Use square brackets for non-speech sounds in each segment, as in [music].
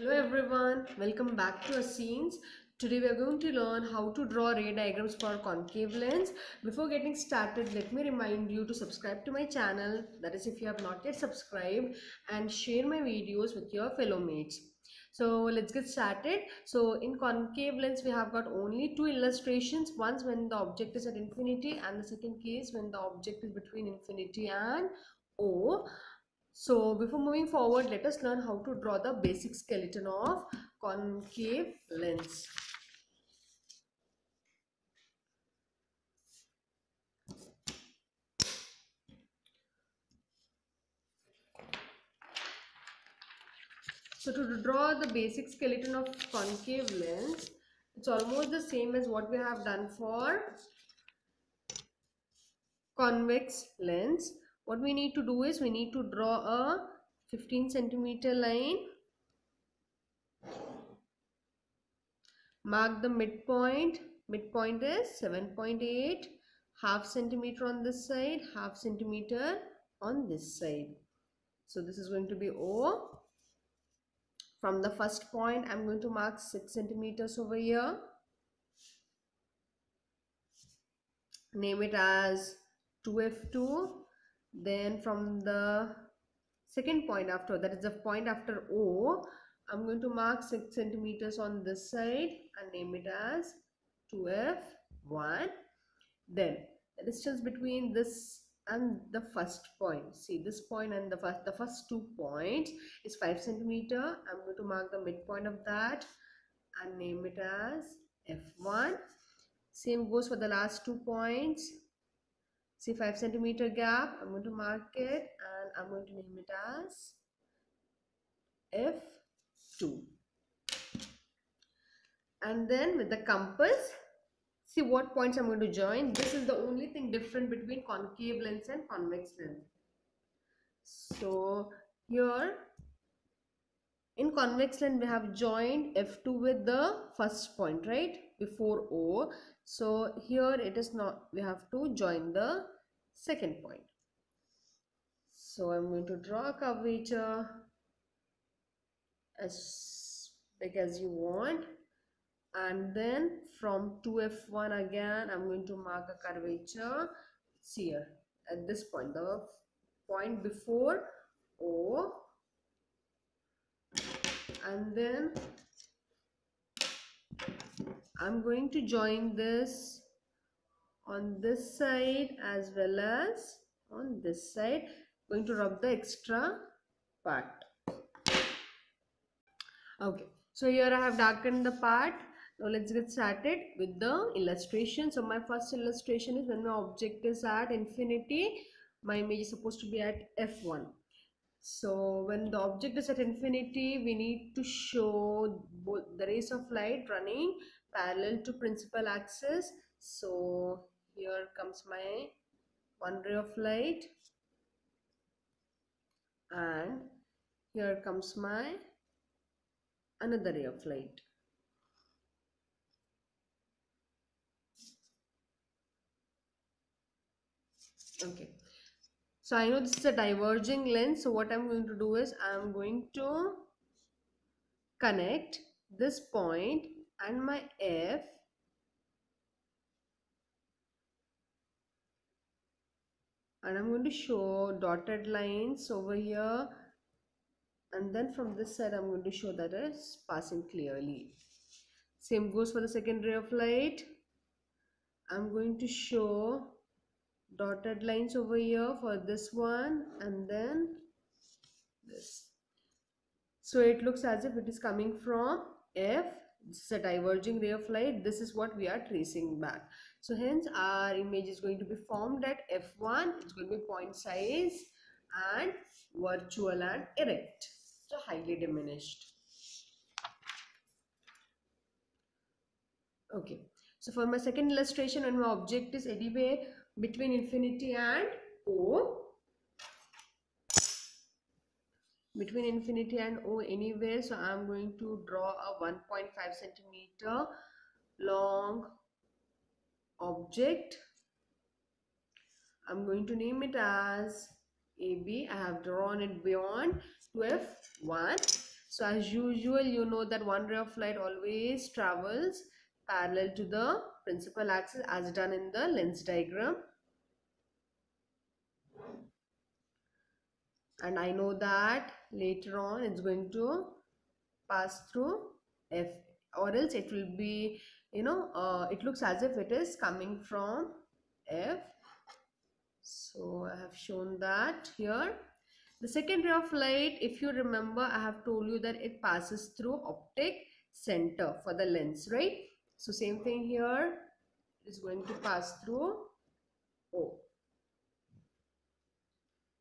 Hello everyone, welcome back to Aseen's. Today we are going to learn how to draw ray diagrams for concave lens. Before getting started, let me remind you to subscribe to my channel, that is if you have not yet subscribed, and share my videos with your fellow mates. So let's get started. So in concave lens, we have got only two illustrations. Once when the object is at infinity and the second case when the object is between infinity and O. So before moving forward, let us learn how to draw the basic skeleton of concave lens. So to draw the basic skeleton of concave lens, it's almost the same as what we have done for convex lens. What we need to do is we need to draw a 15 centimeter line. Mark the midpoint. Midpoint is 7.8. Half centimeter on this side, half centimeter on this side. So this is going to be O from the first point i'm going to mark 6 centimeters over here name it as 2f2 then from the second point after that is the point after o i'm going to mark 6 centimeters on this side and name it as 2f1 then the distance between this and the first point. See this point and the first the first two points is 5 centimeter. I'm going to mark the midpoint of that and name it as f1 same goes for the last two points see 5 centimeter gap i'm going to mark it and i'm going to name it as f2 and then with the compass see what points I'm going to join. This is the only thing different between concave lens and convex lens. So here in convex lens we have joined F2 with the first point right before O. So here it is not we have to join the second point. So I'm going to draw a curvature as big as you want and then from 2f1 again i'm going to mark a curvature here at this point the point before o and then i'm going to join this on this side as well as on this side. Going to rub the extra part. Okay. So here i have darkened the part. Now let's get started with the illustration. So my first illustration is when my object is at infinity, my image is supposed to be at f1. So when the object is at infinity, we need to show both the rays of light running parallel to principal axis. So here comes my one ray of light and here comes my another ray of light. okay so i know this is a diverging lens. So what i'm going to do is i'm going to connect this point and my f and i'm going to show dotted lines over here. And then from this side i'm going to show that is passing clearly. Same goes for the second ray of light. I'm going to show dotted lines over here for this one and then this. So it looks as if it is coming from f. This is a diverging ray of light. This is what we are tracing back. So hence our image is going to be formed at f1 it's going to be point size and virtual and erect. So highly diminished. Okay. So for my second illustration when my object is anywhere between infinity and O. Between infinity and O anywhere so I am going to draw a 1.5 centimeter long object. I'm going to name it as AB I have drawn it beyond 12 1 so as usual you know that one ray of light always travels parallel to the principal axis as done in the lens diagram and I know that later on it's going to pass through F or else it will be you know uh, it looks as if it is coming from F. So I have shown that here. The second ray of light if you remember I have told you that it passes through optic center for the lens right? So same thing here. Is going to pass through O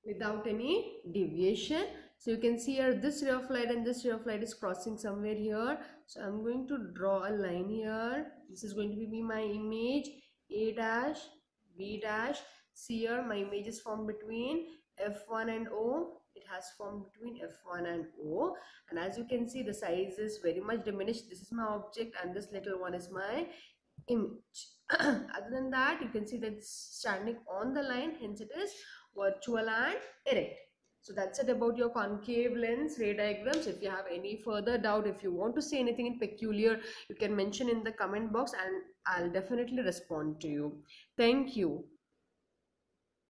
without any deviation. So you can see here this ray of light and this ray of light is crossing somewhere here. So i'm going to draw a line here. This is going to be my image a dash b dash. See here my image is formed between f1 and o. It has formed between f1 and o. And as you can see the size is very much diminished. This is my object and this little one is my image. [clears throat] Other than that you can see that it's standing on the line. Hence it is virtual and erect. So that's it about your concave lens ray diagrams. If you have any further doubt, if you want to say anything in peculiar, you can mention in the comment box and I'll definitely respond to you. Thank you.